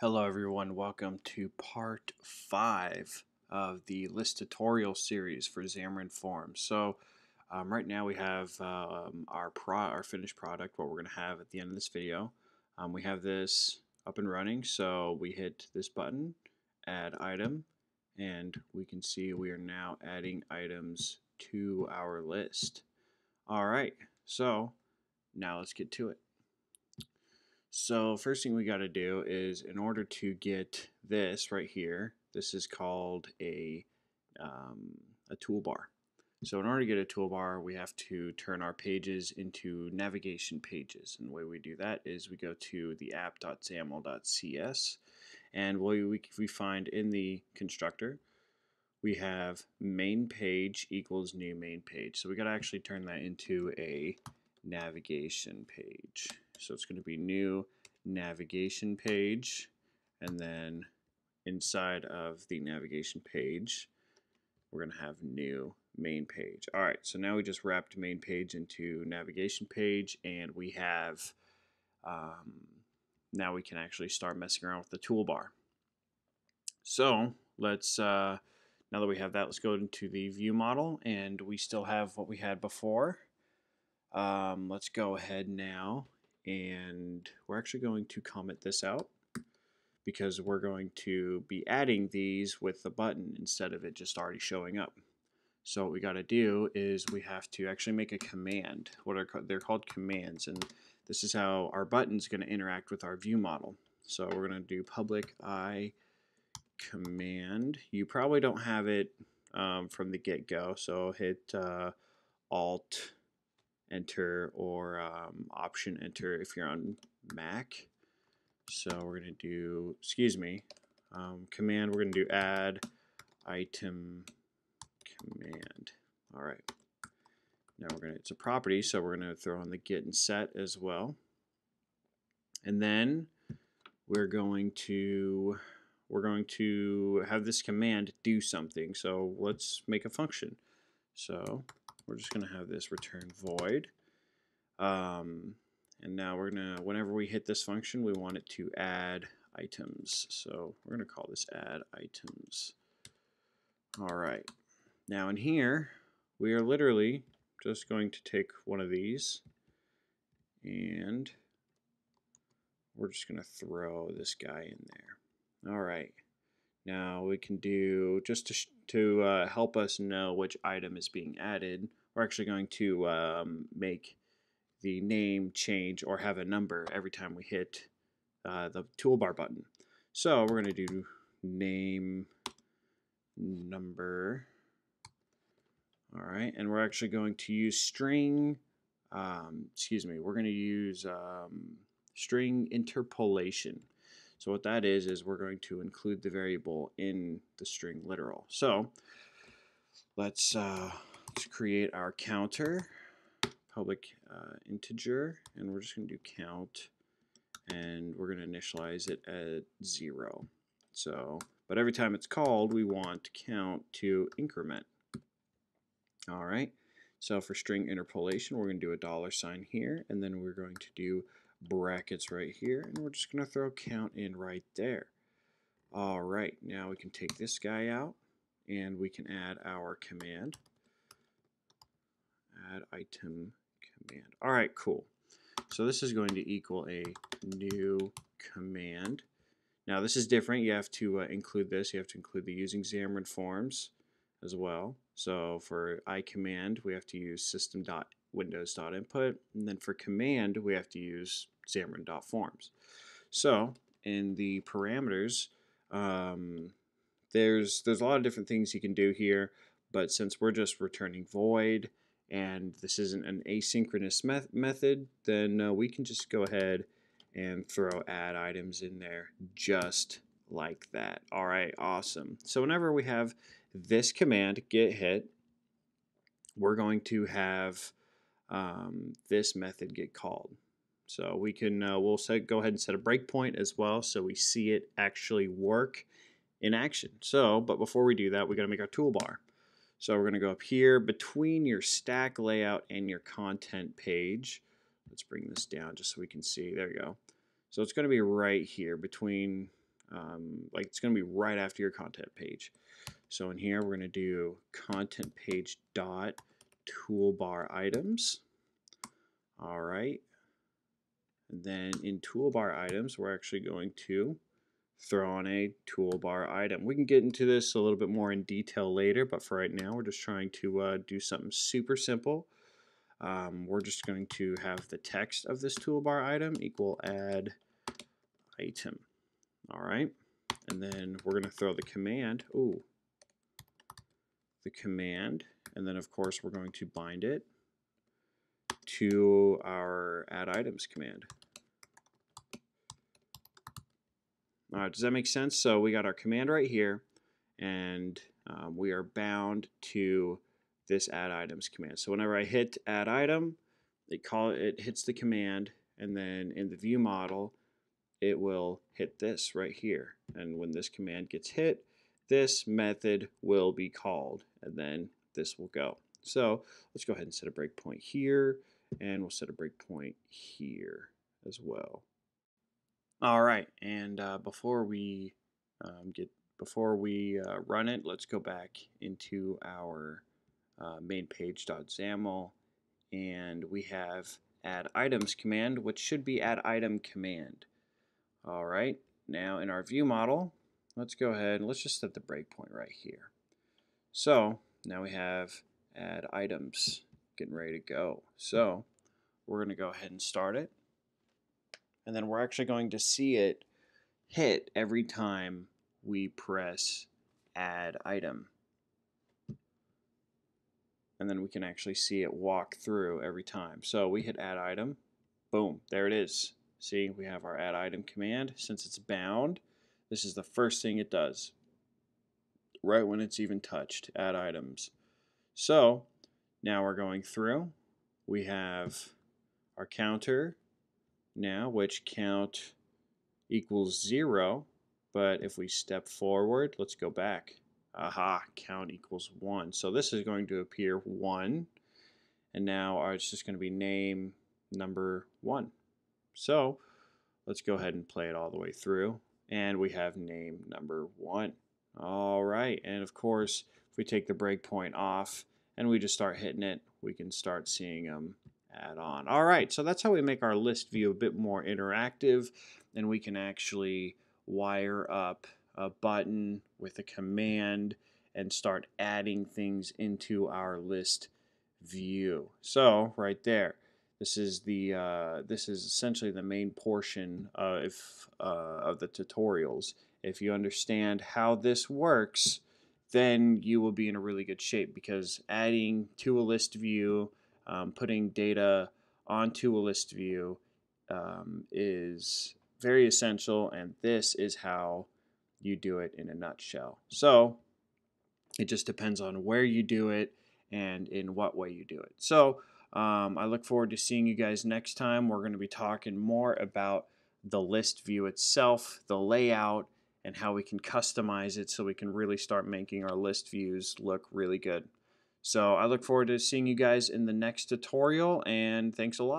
Hello everyone, welcome to part 5 of the list tutorial series for Xamarin Forms. So um, right now we have um, our, pro our finished product, what we're going to have at the end of this video. Um, we have this up and running, so we hit this button, add item, and we can see we are now adding items to our list. Alright, so now let's get to it. So first thing we got to do is in order to get this right here, this is called a, um, a toolbar. So in order to get a toolbar, we have to turn our pages into navigation pages. And the way we do that is we go to the app.xaml.cs and we, we, we find in the constructor, we have main page equals new main page. So we got to actually turn that into a navigation page. So it's going to be new navigation page and then inside of the navigation page we're going to have new main page. Alright, so now we just wrapped main page into navigation page and we have um, now we can actually start messing around with the toolbar. So let's uh, now that we have that let's go into the view model and we still have what we had before um, let's go ahead now and we're actually going to comment this out because we're going to be adding these with the button instead of it just already showing up. So what we got to do is we have to actually make a command. What are they're called commands, and this is how our button's going to interact with our view model. So we're going to do public i command. You probably don't have it um, from the get-go, so hit uh, Alt enter or um, option enter if you're on Mac. So we're going to do, excuse me, um, command, we're going to do add item command. All right. Now we're going to, it's a property, so we're going to throw in the get and set as well. And then we're going to, we're going to have this command do something. So let's make a function. So we're just going to have this return void. Um, and now we're going to, whenever we hit this function, we want it to add items. So we're going to call this add items. All right. Now in here, we are literally just going to take one of these and we're just going to throw this guy in there. All right. Now we can do, just to, to uh, help us know which item is being added, we're actually going to um, make the name change or have a number every time we hit uh, the toolbar button. So we're going to do name number. All right, and we're actually going to use string, um, excuse me, we're going to use um, string interpolation. So what that is, is we're going to include the variable in the string literal. So let's uh, let's create our counter, public uh, integer, and we're just going to do count, and we're going to initialize it at zero. So, but every time it's called, we want count to increment. All right. So for string interpolation, we're going to do a dollar sign here, and then we're going to do brackets right here, and we're just going to throw count in right there. All right, now we can take this guy out, and we can add our command add item command. All right, cool. So this is going to equal a new command. Now this is different. You have to uh, include this. You have to include the using Xamarin Forms as well. So for I command, we have to use system.windows.input. And then for command, we have to use Xamarin.forms. So in the parameters, um, there's, there's a lot of different things you can do here. But since we're just returning void, and this isn't an asynchronous met method, then uh, we can just go ahead and throw add items in there just like that. All right, awesome. So whenever we have this command get hit, we're going to have um, this method get called. So we can, uh, we'll set, go ahead and set a breakpoint as well so we see it actually work in action. So, but before we do that, we got to make our toolbar. So we're to go up here between your stack layout and your content page. Let's bring this down just so we can see. There we go. So it's to be right here between um, like it's to be right after your content page. So in here, we're to do content page dot toolbar items. All right. And then in toolbar items, we're actually going to throw on a toolbar item. We can get into this a little bit more in detail later, but for right now, we're just trying to uh, do something super simple. Um, we're just going to have the text of this toolbar item equal add item. All right. And then we're going to throw the command, ooh, the command, and then of course we're going to bind it to our add items command. All right, does that make sense? So we got our command right here, and um, we are bound to this add items command. So whenever I hit add item, it call it hits the command, and then in the view model, it will hit this right here. And when this command gets hit, this method will be called, and then this will go. So let's go ahead and set a breakpoint here, and we'll set a breakpoint here as well. All right, and uh, before we um, get before we uh, run it, let's go back into our uh, main page.xaml, and we have add items command, which should be add item command. All right, now in our view model, let's go ahead and let's just set the breakpoint right here. So now we have add items getting ready to go. So we're going to go ahead and start it. And then we're actually going to see it hit every time we press add item. And then we can actually see it walk through every time. So we hit add item, boom, there it is. See, we have our add item command. Since it's bound, this is the first thing it does. Right when it's even touched, add items. So now we're going through. We have our counter now, which count equals zero. But if we step forward, let's go back. Aha, count equals one. So this is going to appear one. And now uh, it's just going to be name number one. So let's go ahead and play it all the way through. And we have name number one. All right, and of course, if we take the breakpoint off and we just start hitting it, we can start seeing them add on. All right, so that's how we make our list view a bit more interactive, and we can actually wire up a button with a command and start adding things into our list view. So right there, this is the uh, this is essentially the main portion of uh, of the tutorials. If you understand how this works, then you will be in a really good shape because adding to a list view, um, putting data onto a list view um, is very essential, and this is how you do it in a nutshell. So it just depends on where you do it and in what way you do it. So um, I look forward to seeing you guys next time. We're going to be talking more about the list view itself, the layout, and how we can customize it so we can really start making our list views look really good. So I look forward to seeing you guys in the next tutorial, and thanks a lot.